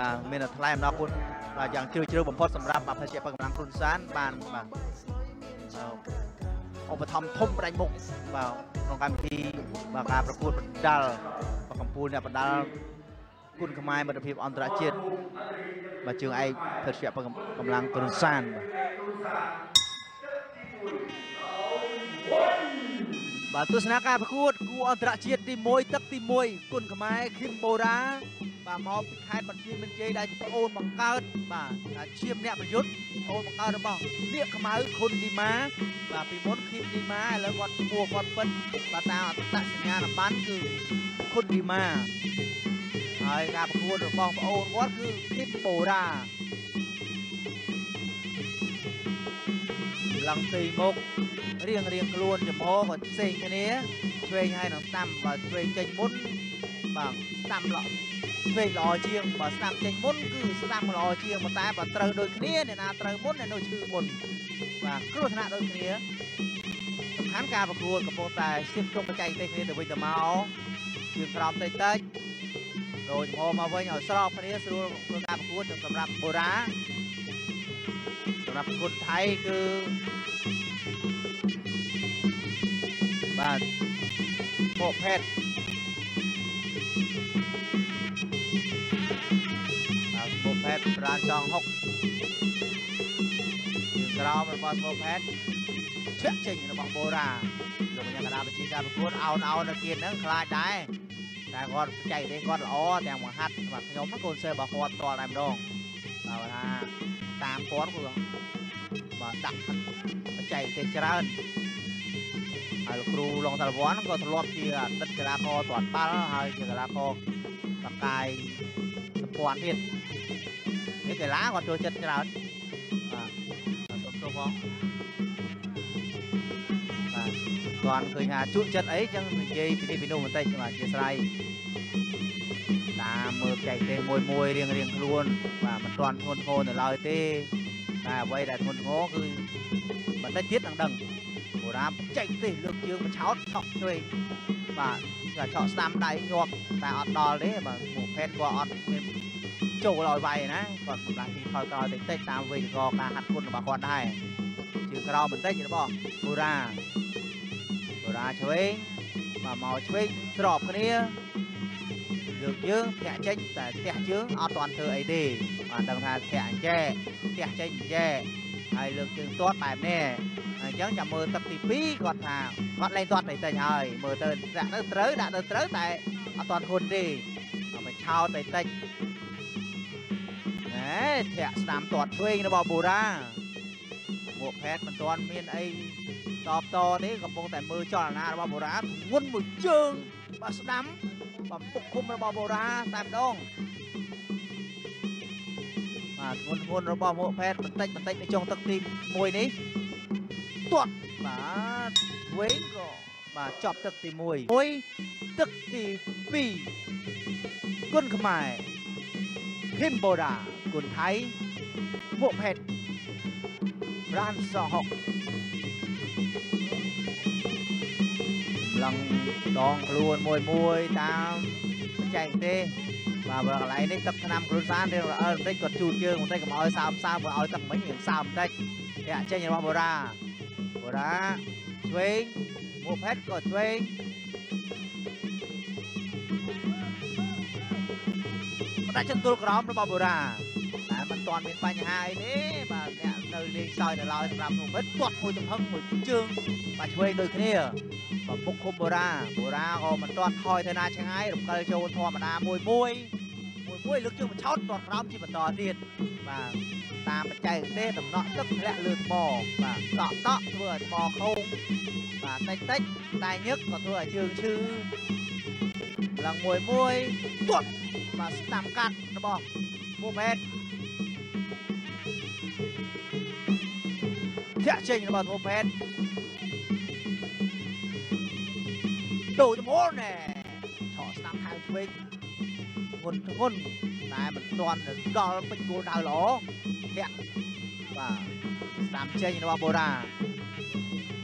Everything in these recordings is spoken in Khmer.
បាទមានតែថ្លែងអំណរគុណបាទយ៉ាងជ្រាលជ្រៅបំផុតសម្រាប់បាទភេសជ្ជៈពឹងកម្លាំងគ្រុនសានបានបាទអឺឧបត្ថម្ភធំផ្ដាច់មុខបាទក្នុងកម្មវិធីបាទការប្រកួតបណ្ដាលបាទកម្ពុជាអ្នកបណ្ដាលគុណខ្មែរមិត្តភាពអន្តរជាតិបាទជើងឯកភេសជ្ជៈពឹងកម្លាំងគ្រុនសានបាទ បាទទស្សនាការប្រកួតគូអន្តរជាតិទី1ទឹកទី1គុណខ្មែរឃឹមបូរ៉ាបាទមកពីខេត្តបន្ទាយមានជ័យដែលជាប្អូនបង្កើតបាទដែលឈាមអ្នកប្រយុទ្ធប្អូនបង្កើតរបស់នាគខ្មៅខុនឌីម៉ាបាទពីមុនឃឹមឌីម៉ាឥឡូវគាត់ឈ្មោះគាត់ពិតបាទតាមអត្តសញ្ញាណប័ណ្ណគឺខុនឌីម៉ាហើយការប្រកួតរបស់ប្អូនគាត់គឺឃឹមបូរ៉ាឡើងទីមុខ រៀងរៀងខ្លួនចំហក៏ផ្សេងគ្នាឆ្វេងហើយនឹងស្ដាំបើឆ្វេងចេញមុនបាទស្ដាំល្អឆ្វេងល្អជាងបើស្ដាំចេញមុនគឺស្ដាំល្អជាងប៉ុន្តែបើត្រូវដូចគ្នាអ្នកណាត្រូវមុនអ្នកនោះឈឺមុនបាទគ្រោះថ្នាក់ដូចគ្នាសំខាន់ការប្រកួតកំពុងតែស្ទាបជុំបច្ចេកទេសគ្នាទៅវិញទៅមកជើងក្រោមតិចតិចដូចចំហមកវិញឲ្យស្របគ្នាស្រួលធ្វើការប្រកួតសម្រាប់បូរ៉ាសម្រាប់ប្រកួតថៃគឺ បាទពោផេតបាទពោផេតប្រានសង6ជាក្រោមរបស់ពោផេតឈាក់ចេញរបស់បូរ៉ាលោកកញ្ញាកដាបញ្ជាការប្រកួតអោនអោននៅគៀនហ្នឹងខ្លាចដែរតែគាត់បច្ចេកទេសគាត់ល្អទាំងមហាត់បាទខ្ញុំហ្នឹងកូនសេរបស់គាត់តលតែម្ដងបាទថាតាមគាត់គឺបាទដាក់បច្ចេកទេសច្រើន ហើយលោកគ្រូឡុងសាលវ័នក៏ធ្លាប់ជាអតីតកីឡាករទាត់បាល់ហើយជាកីឡាករបកាយសម្ព័ន្ធទៀតនេះកីឡាគាត់ចូលចិត្តច្រើនបាទសុំទោសផងបាទគាត់ឃើញថាជក់ចិត្តអីចឹងនិយាយពីនេះពីនោះបន្តិចបាទជាស្រ័យតាមមើលចែកទេមួយមួយរៀងរៀងខ្លួនបាទមិនទាន់ធ្ងន់ធ្ងរនៅឡើយទេតែអ្វីដែលធ្ងន់ធ្ងរគឺបន្តិចទៀតនឹងដឹង បុរាណបច្ចេកទេសលើកជើងមកឆោតឆក់ជួយបាទតែឆក់ស្ដាំដៃញាប់តែអត់ដល់ទេបាទមកផេនគាត់អត់មានចូលឲ្យវាយណាគាត់សម្រាប់ទីថយក្រោយតិចតិចតាមវេយ្យាករណ៍ការហាត់គុណរបស់គាត់ដែរជើងក្រោមបន្តិចរបស់បុរាណបុរាណឆ្វេងបាទមកឆ្វេងស្របគ្នាលើកជើងធាក់ចេញតែផ្ទះជើងអត់ទាន់ធ្វើអីទេបាទដឹងថាធាក់អញ្ចែផ្ទះចេញអញ្ចែហើយលើកជើងទាត់បែបនេះ អញ្ចឹងចាំមើលទឹកទី2គាត់ថាគាត់លេងទាត់តែតិចហើយមើលទៅដាក់ទៅត្រូវដាក់ទៅត្រូវតែអត់ទាន់ហ៊ុនទេមកឆោតតែតិចណែធាក់ស្ដាំទាត់ឆ្វេងរបស់បូរ៉ាពួកផេតមិនទាន់មានអីតបតទេកំពុងតែមើលចលនារបស់បូរ៉ាងួនមួយជើងបាទស្ដាំបំពុកគុំរបស់បូរ៉ាតែម្ដងបាទងួនងួនរបស់ពួកផេតបន្តិចបន្តិចនៅចុងទឹកទី1នេះ ទាត់បាទវែងក៏បាទចប់ទឹកទី1 1ទឹកទី2គុណខ្មែរភីមបូរ៉ាគុណថៃមកផេតប្រានសហុកឡើងដងខ្លួនមួយមួយតាមបច្ចេកទេសបាទបើកន្លែ ងនេះទឹកឆ្នាំគ្រុនសានរៀងរអិលបន្តិចគាត់ជូតជើងបន្តិចកុំឲ្យសើមសើមបើឲ្យទឹកមិញរៀងសើមបន្តិចធាក់ចេញរបស់បូរ៉ាបូរ៉ាឆ្វេងមកផេតក៏ឆ្វេងបដាច់ចន្ទុលក្រោមរបស់បូរ៉ាតែមិនទាន់មានបញ្ហាអីទេបាទអ្នកនៅលេងសើចនៅឡើយសម្រាប់មកផេតទាត់មួយទំហឹងមួយជើងបាទឆ្វេងដូចគ្នាបើពុកឃុំបូរ៉ាបូរ៉ាក៏មិនទាន់ថយទៅណាឆ្ងាយរំកិលចូលធម្មតាមួយមួយមួយមួយលើកជើងបញ្ឆោតទាត់ក្រោមជាបន្តទៀតបាទតាមបច្ចេកទេសដំណក់ទឹកធ្លាក់លើថ្មបាទតក់តក់ធ្វើឲ្យថ្មខូងបាទតិចតិចតែញឹកក៏ធ្វើឲ្យជើងឈឺឡើងមួយមួយទាត់បាទស្ដាំកាត់របស់មូមេតធាក់ចេញរបស់មូមេតដូរចំហណែឆក់ស្ដាំខាងឆ្វេង ងុនធ្ងន់តែមិនទាន់ដល់ពេញគោលដៅល្អធាក់បាទស្ដាំចេញរបស់បូរ៉ា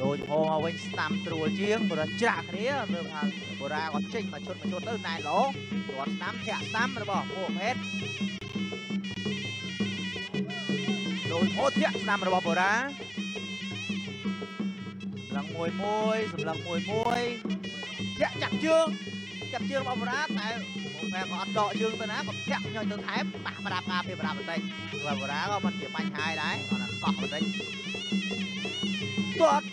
ដូចហោមកវិញស្ដាំត្រួលជាងបូរ៉ាច្រាក់គ្នាមើលថាបូរ៉ាគាត់ចេញមកឈុតមកឈុតទៅណែល្អគាត់ស្ដាំធាក់ស្ដាំរបស់ពួកភេទមួយអូធាក់ស្នាមរបស់បូរ៉ាឡងមួយមួយសម្លឹងមួយមួយធាក់ចាក់ជើង ចាប់ជើងរបស់បូរ៉ាតែបងប្អូនក៏អត់ដកជើងទៅណាក៏ធាក់ញយទៅថែមបាក់ប្រដាប់ការពីប្រដាប់បន្តិចព្រោះបូរ៉ាក៏មិនជាបញ្ហាដែរគាត់កោះបន្តិចទាត់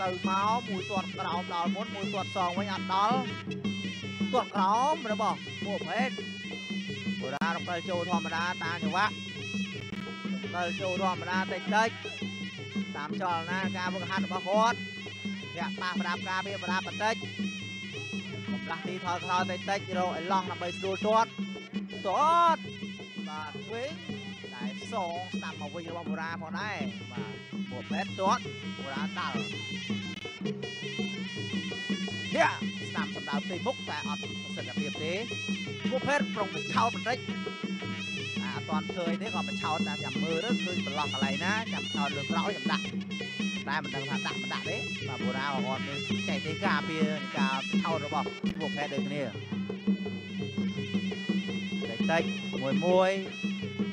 ទៅមកមួយទាត់ក្រោមដល់មុនមួយទាត់សងវិញអត់ដល់ទាត់ក្រោមរបស់ពួកប្រភេទបូរ៉ារំកិលចូលធម្មតាតាមចង្វាក់រំកិលចូលធម្មតាតិចតិចតាមចលនាការវឹកហាត់របស់គាត់ធាក់ប៉ះប្រដាប់ការពីប្រដាប់បន្តិច កំឡះទីថយក្រោយតិចតិចរកឲ្យឡង់ដើម្បីស្រួលទាត់ទាត់បាទវិញតែសងស្ដាប់មកវិញរបស់បូរ៉ាផងដែរបាទពួកប្រភេទទាត់បូរ៉ាដាល់ធាក់ស្ដាប់សម្ដៅផ្ទៃមុខតែអត់ប្រសិទ្ធភាពទេពួកប្រភេទប្រុងបញ្ឆោតបន្តិច តែអត់ទាន់ឃើញទេក៏បញ្ឆោតតែចាំមើលទៅឃើញប្រឡោះកន្លែងណាចាំឆោតលើក្រោយចាំដាក់តែមិនដឹងថាដាក់មិនដាក់ទេបាទបូរ៉ាក៏គាត់មានចែកទេការពារការឆោតរបស់ពួកប្រភេទដូចគ្នាតិចតិចមួយមួយ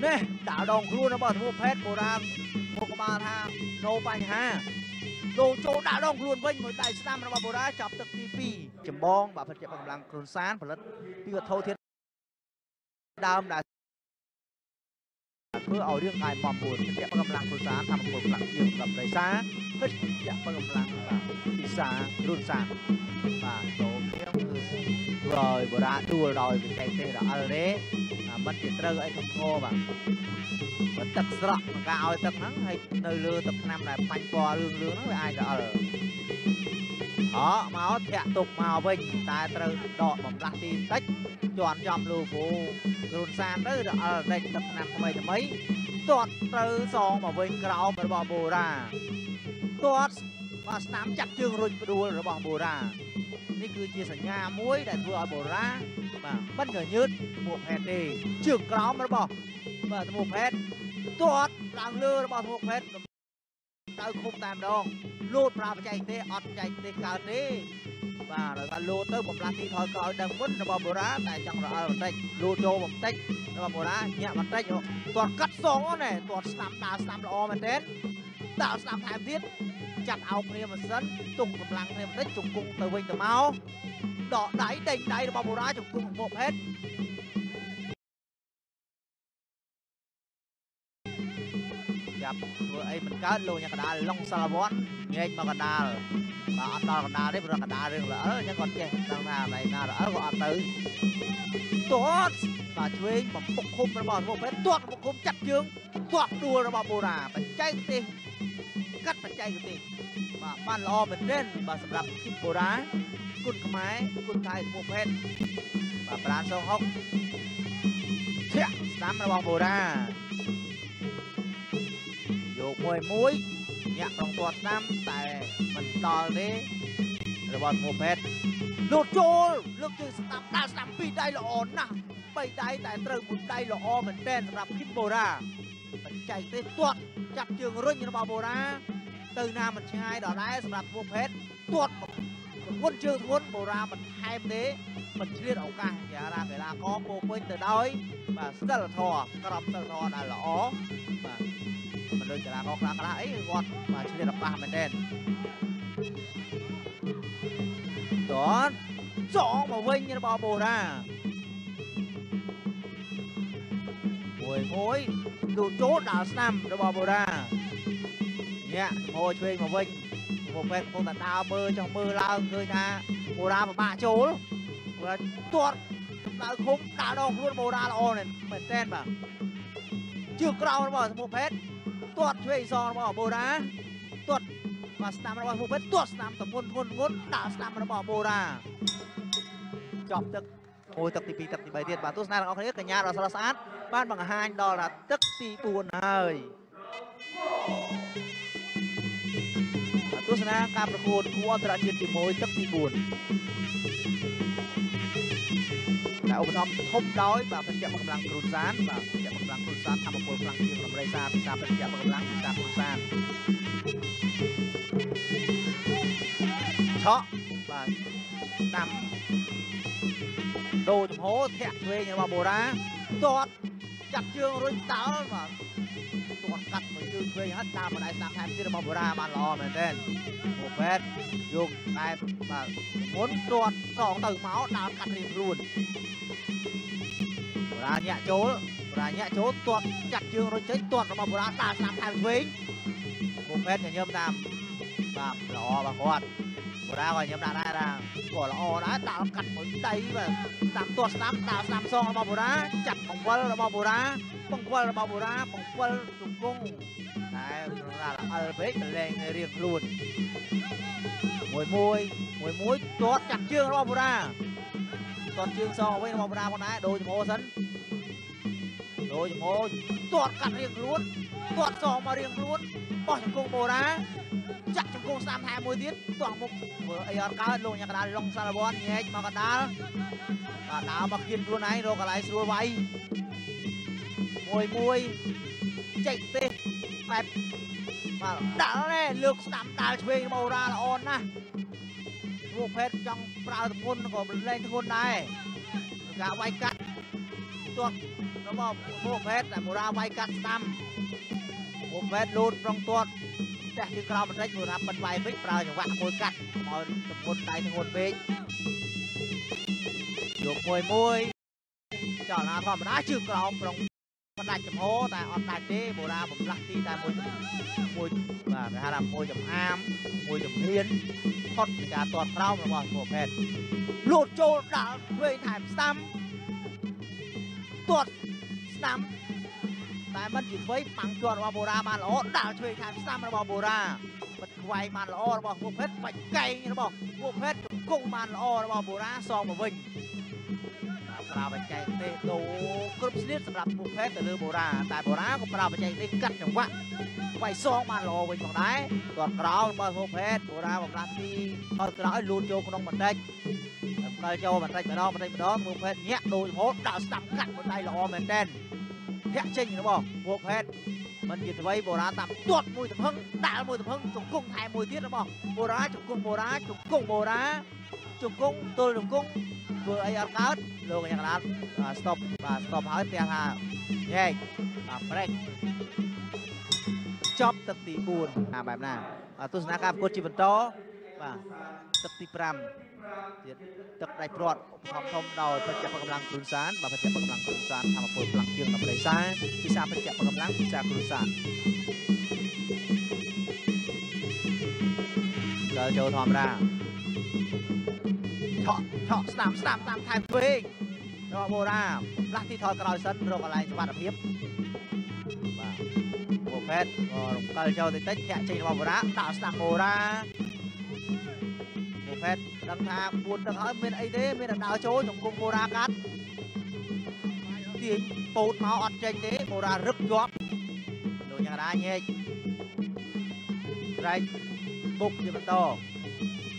នេះដាក់ដងខ្លួនរបស់ពួកប្រភេទបូរ៉ាមុខក្បាលថានោបញ្ហាដូរចូលដាក់ដងខ្លួនវិញមួយដៃស្ដាំរបស់បូរ៉ាចាប់ទឹកទី2ចម្បងបាទផលិតកម្លាំងគ្រុនសានផលិតពីវត្ថុធាតុដើមដែល ធ្វើឲ្យរឿងកាយបំពួនផលិតកម្លាំងគ្រុនសានតាមពលខ្លាំងជាងសម្រាប់ប្រៃសាផលិតកម្លាំងបាទពិសាគ្រុនសានបាទចូលខ្ញុំគឺធ្វើឲ្យបូរ៉ាដួលដោយវិច័យទេសរអិលទេមិនជាត្រូវអីធំធំបាទបើទឹកស្រក់ក្នុងការឲ្យទឹកហ្នឹងហើយនៅលើទឹកថ្នាំដែលបាញ់ពណ៌រឿងរឿងហ្នឹងវាអាចរអិល អមកធាក់ទុកមកវិញតែត្រូវដកបំលាស់ទីតិចជន់ចំលូគូគ្រូនសានទៅរអិលតិចទឹកថ្នាំថ្មីថ្មីទាត់ត្រូវសងមកវិញក្រោមរបស់បូរ៉ាទាត់បាទស្នាមចាក់ជើងរុញផ្ដួលរបស់បូរ៉ានេះគឺជាសញ្ញាមួយដែលធ្វើឲ្យបូរ៉ាបាទមិនញញើតមួកផេតទេជើងក្រោមរបស់បាទមួកផេតទាត់ឡើងលើរបស់មួកផេត ទៅឃុំតែម្ដងលោតប្រើបច្ចេកទេសអត់បច្ចេកទេសកើតទេបាទដល់ថាលោតទៅបំលាស់ទីថយក្រោយដឹងមុនរបស់បូរ៉ាតែចង់រអិលបន្តិចលោតចូលបន្តិចរបស់បូរ៉ាញាក់បន្តិចទាត់កាត់សងណាទាត់ស្ដាំដើរស្ដាំល្អមែនទេដើរស្ដាំថែមទៀតចាប់អោបគ្នាមិនសិនទុកកម្លាំងគ្នាបន្តិចជង្គង់ទៅវិញទៅមកដកដៃដេញដៃរបស់បូរ៉ាជង្គង់មុខហេតុ កើតលោកញ៉ាកដាលឡុងសាឡាវ័នងែកមកកដាលបើអត់ដល់កដាលទេព្រោះកដាលរឿងល្អអញ្ចឹងគាត់ចេះដឹងថាណៃណាល្អក៏អត់ទៅទាត់បាទឆ្វេងបំពុកឃុំរបស់មុខហេតុទាត់បំពុកឃុំចាត់ជើងទាត់ដួលរបស់បូរ៉ាបច្ចេកទេសកាត់បច្ចេកទេសបាទបានល្អមែនទែនបាទសម្រាប់គីបូរ៉ាគុណខ្មែរគុណថៃមុខភេទបាទប្រានសងហុកធាក់ស្ដាំរបស់បូរ៉ា យកមួយមួយញាក់ប្រងទាត់ស្ដាំតែមិនដល់ទេរបស់មុខភេទលូតចូលលើកជើងស្ដាំដាល់ស្ដាំពីរដៃល្អណាស់បីដៃតែត្រូវមួយដៃល្អមែនទែនសម្រាប់គីបូរ៉ាបច្ចេកទេសទាត់ចាប់ជើងរុញរបស់បូរ៉ាទៅណាមិនឆ្ងាយដល់ដែរសម្រាប់ពួកភេទទាត់មុនជើងធ្ងន់បូរ៉ាមិនថែមទេមិនឆ្លៀតឱកាសជារាកីឡាករពោពេញទៅដោយបាទស្តិលធរក្រមស្តិលធរដែលល្អបាទ មិនដូចកីឡាករខ្លះខ្លះអីគាត់បាទឆ្លៀតឱកាសមែនទេតតចងមកវិញរបស់បូរ៉ាមួយមួយទូចូលដល់ស្នាមរបស់បូរ៉ាញាក់ហោឆ្វេងមកវិញមកពេទ្យកំពុងតែដើរមើលចុះមើលឡើងឃើញថាបូរ៉ាពិបាកចូលគាត់ទាត់ដើរឃុំដើរដងខ្លួនបូរ៉ាល្អមែនមែនតើបាទជើងក្រោមរបស់សមុពេទ្យ ទាត់ឆ្វេងសងរបស់បូរ៉ាទាត់បាទស្នាមរបស់សមុពេទ្យទាត់ស្នាមតំពុនធ្ងន់ធ្ងន់ដាក់ស្នាមរបស់បូរ៉ាចប់ទឹកអូយទឹកទី2ទឹកទី3ទៀតបាទទស្សនាទាំងអស់គ្នាកញ្ញាដ៏ស្រស់ស្អាតបានបង្ហាញដល់ថាទឹកទី4ហើយទស្សនាការប្រកួតគូអន្តរជាតិទី1ទឹកទី4តែឧបត្ថម្ភធំដោយបាទបច្ចេកកម្លាំងគ្រូសានបាទបច្ចេកកម្លាំងគ្រូ សានធម្មពលខ្លាំងជាងរំរៃសាពិសាបច្ចេកកម្លាំងពិសាគ្រូសានឆក់បាទតាមដូរចំហធាក់ឆ្វេងរបស់បូរ៉ាទាត់ចាត់ជើងរុញតោលបាទទគាត់កាត់មកជើងឆ្វេងហើយតាមម្ដាយស្ដាប់ថែមទៀតរបស់បូរ៉ាបានល្អមែនទែនមកពេតយកតែបាទមុនទាត់សងទៅមកដើរកាត់រៀងខ្លួនបូរ៉ាញាក់ចូល បូរ៉ាញាក់ចូលទាត់ចាត់ជើងរុញចេញទាត់របស់បូរ៉ាដើរស្ដាប់ថែមឆ្វេងមកពេតញញឹមតាមបាទល្អរបស់គាត់បូរ៉ាក៏ញញឹមដាក់ដែរដែរក៏ល្អដែរដើរកាត់មួយដៃបាទស្ដាប់ទាត់ស្ដាប់ដើរស្ដាប់សងរបស់បូរ៉ាចាត់បង្វិលរបស់បូរ៉ាបង្វិលរបស់បូរ៉ាបង្វិលជង្គង់តែរ៉ាល្អិលពេកប្រឡែងរៀងខ្លួនមួយមួយមួយមួយទាត់ចាក់ជើងរបស់បូរ៉ាទាត់ជើងសងវិញរបស់បូរ៉ាផងដែរដូរចំហសិន ដូរចំហទាត់កាត់រៀងខ្លួនទាត់សងមករៀងខ្លួនបោះជង្គង់បូរ៉ាចាក់ជង្គង់ស្ដាំថែមួយទៀតទាស់មុខធ្វើអីអត់កើតលោកញ៉ាកដាលឡុងសាឡវ័នញែកមកកដាលបាទដើរមកគៀនខ្លួនឯងរកកន្លែងស្រួលវាយមួយមួយចេញទេបែបបាទដាល់នេះលើកស្ដាំដាល់ឆ្វេងរបស់អូរ៉ាល្អណាស់ពួកភេទចង់ប្រើទម្ងន់ក៏លែងធ្ងន់ដែរការវាយកាត់ទាត់ របស់ពួកភេទតែអូរ៉ាវាយកាត់ស្ដាំពួកភេទលូតប្រងទាត់ផ្ទះជើងក្រោមបន្តិចអូរ៉ាបិទវាយវិញប្រើចង្វាក់មួយកាត់ឲ្យទម្ងន់ដៃធ្ងន់ពេកយកមួយមួយចលនាធម្មតាជើងក្រោមប្រងបដាច់ចំហតែអត់ដាច់ទេបូរ៉ាបំលាស់ទីតែមួយមួយបាទគេហៅថាមួយចំអាមមួយចំហៀនផុតពីការទាត់ក្រោមរបស់ពួកផេតលូតចូលដល់វែងថែមស្ដាំទាត់ ស្ដាំតែមិនជាអ្វីបាំងជាន់របស់បូរ៉ាបានល្អដល់ឆ្វេងថែមស្ដាំរបស់បូរ៉ាបិទខ្វាយបានល្អរបស់ពួកផេតបាច់កែងរបស់ពួកផេតគង់បានល្អរបស់បូរ៉ាសងមកវិញប្រើបច្ចេកទេសដូរគ្រប់ស្នៀតសម្រាប់ពួកភេទទៅលើបូរ៉ាតែបូរ៉ាក៏ប្រើបច្ចេកទេសកាត់ចង្វាក់វាយសងបានល្អវិញផងដែរគាត់ក្រោលរបស់ពួកភេទបូរ៉ាបំលាស់ទីឲ្យក្រោយលូនចូលក្នុងបន្តិចដល់ចូលបន្តិចម្ដងបន្តិចម្ដងពួកភេទញាក់ដូរចំហដាក់ស្ដាំកាត់មួយដៃល្អមែនតើ ធាក់ចេញរបស់ពួកភេទមិនជាអ្វីបូរ៉ាតាមទាត់មួយទំហឹងដាក់មួយទំហឹងជង្គង់ថែមួយទៀតរបស់បូរ៉ាជង្គង់បូរ៉ាជង្គង់បូរ៉ាជង្គង់ទល់ជង្គង់ធ្វើអីអត់កើតលោកយ៉ាងណា stop បាទ stop ហើយផ្ទះថាញែកបាទ break ចប់ទឹកទី4ណាបែបណាទស្សនាការប្រកួតជាបន្ត បាទទឹកទី5ទៀតទឹកដៃព្រាត់ឧបត្ថម្ភធំដោយបច្ចៈកម្លាំងគ្រុនសានបាទបច្ចៈកម្លាំងគ្រុនសានធម្មពលខ្លាំងជាងដើម្បីសាពិសាបច្ចៈកម្លាំងពិសាគ្រុនសានដល់ចូលធម្មតាឆក់ឆក់ស្ដាំស្ដាំតាមថែមវិញរបស់បូរ៉ាផ្លាស់ទីថយក្រោយសិនរកកន្លែងសុវត្ថិភាពបាទបូផេតក៏រំកិលចូលតិចតិចធាក់ចេញរបស់បូរ៉ាដាក់ស្ដាំបូរ៉ាបូ ផេតដឹងថា4ទឹកហើយមានអីទេមានតែដើរចូលជង្គង់បូរ៉ាកាត់ទាញពោតមកអត់ចេញទេបូរ៉ារឹបជាប់លោកយ៉ាងណាញែកត្រែកបុកជាបន្ត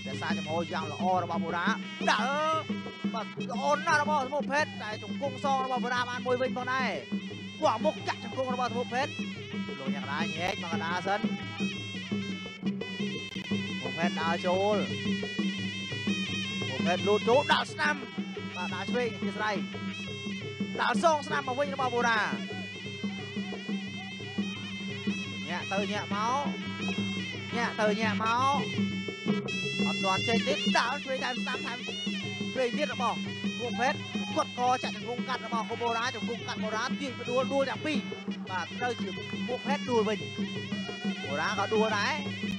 តែសារចំហយ៉ាងល្អរបស់បូរ៉ាដើរបាទល្អណាស់របស់សមូភេទតែជង្គង់សងរបស់បូរ៉ាបានមួយវិញផងដែរពួកមុខចាក់ជង្គង់របស់សមូភេទលោកយ៉ាងណាញែកមកកណ្ដាលសិនសមូភេទដើរចូល សមូភេទលូតចូលដាក់ស្នាមបាទដាក់ឆ្វេងជាស្រ័យដាក់សងស្នាមមកវិញរបស់បូរ៉ាញាក់ទៅញាក់មកញាក់ទៅញាក់មកអត់ទាន់ចេញទេដាក់ឆ្វេងតាមស្ដាំតាមឆ្វេងទៀតរបស់ពួកពេទ្យគាត់កចាក់ជង្គង់កាត់របស់កូបូរ៉ាជង្គង់កាត់បូរ៉ាទាញទៅដួលដួលទាំងពីរបាទត្រូវជាពួកពេទ្យដួលវិញបូរ៉ាក៏ដួលដែរ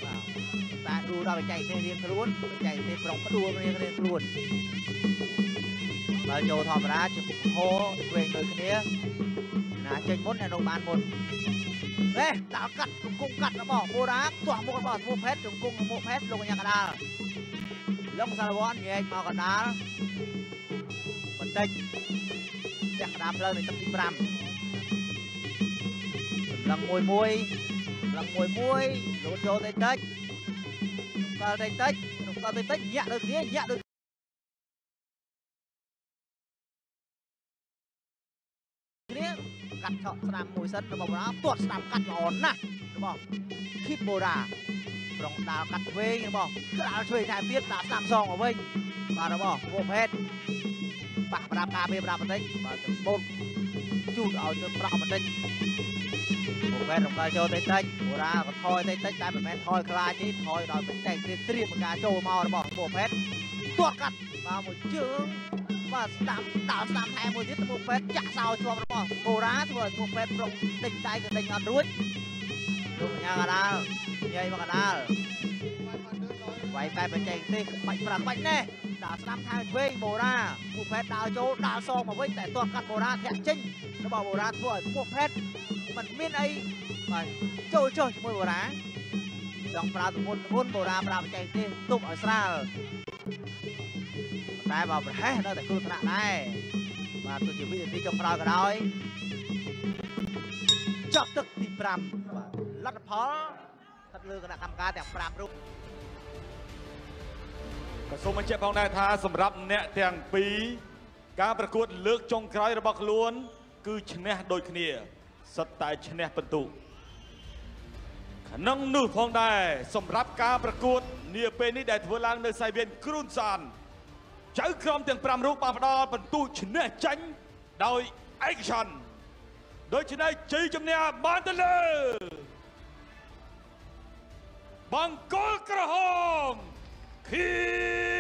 បាទ តែដួលដល់បច្ចេកទេសរៀងខ្លួនបច្ចេកទេសប្រុងដួលរៀងរៀងខ្លួនបើចូលធម្មតាជាហោឆ្វេងដូចគ្នាណាចេញមុនអ្នកនោះបានមុននេះដល់កាត់ជង្គង់កាត់របស់បូរ៉ាទាស់មុខរបស់ពួកពេទ្យជង្គង់មុខពេទ្យលោកកញ្ញាកដាលលំសារវ័នញែកមកកណ្ដាលបន្តិចផ្ទះកណ្ដាលផ្លូវនៃទឹកទី5សម្លឹងមួយមួយសម្លឹងមួយមួយលោតចូលតិចតិច ដល់តិចតិចដល់តិចតិចញាក់ដូចគ្នាញាក់ដូចគ្នាកាត់ឆក់ស្ដាំមួយសិនរបស់បូរ៉ាទាត់ស្ដាំកាត់ល្អណាស់របស់គីបបូរ៉ាប្រងដាល់កាត់ឆ្វេងរបស់ក្ដាល់ឆ្វេងថែមទៀតដាក់ស្ដាំសងមកវិញបាទរបស់វងហេត បាក់ប្រដាប់ការពារប្រដាប់បន្តិចបាទទៅបូតជូតឲ្យទៅប្រក់បន្តិចពុកពេទ្យរំកាចូលតិចតិចបុរាក៏ថយតិចតិចតែមិនមែនថយខ្លាចទេថយដល់មិនតែគេត្រៀមការចូលមករបស់ពុកពេទ្យទាត់កាត់មកមួយជើងបាទស្ដាំដល់ស្ដាំថែមមួយទៀតពុកពេទ្យចាក់សោជាប់របស់បុរាធ្វើឲ្យពុកពេទ្យប្រងដេញដៃក៏ដេញអត់រួចលោកកញ្ញាកដាលនិយាយមកកដាលវាយបែបបច្ចេកទេសបាច់ប្រាក់បាច់ណែ ដល់ស្ដាំថែមវិញបុរាពុកពេទ្យដើរចូលដើរសងមកវិញតែទាត់កាត់បុរាធាក់ចេញរបស់បុរាធ្វើឲ្យពុកពេទ្យมันមានអីបាទចូលចុះជាមួយបូរ៉ាចង់ប្រើទម្ងន់ទម្ងន់បូរ៉ាប្រើបច្ចេកទេសទុបឲ្យស្រាលតែបើប្រហែសនៅតែគ្រោះថ្នាក់ដែរបាទទោះជាវិនាទីចុងក្រោយក៏ដោយចប់ទឹកទី5បាទលទ្ធផលស្ថិតលើគណៈកម្មការទាំង5រូប ក៏សូមបញ្ជាក់ផងដែរថាសម្រាប់អ្នកទាំងពីរការប្រកួតលើកចុងក្រោយរបស់ខ្លួន គឺឈ្នះដូចគ្នាសិតតែឈ្នះពិន្ទុក្នុងនោះផងដែរសម្រាប់ការប្រកួតនាពេលនេះដែលធ្វើឡើងនៅសៃវៀនគ្រូនសានចៅក្រមទាំង5រូបបានផ្ដល់ពិន្ទុឈ្នះចាញ់ដោយឯកច្ឆន្ទដូច្នេះជ័យជំនះបានទៅលើបង្គោលក្រហម E...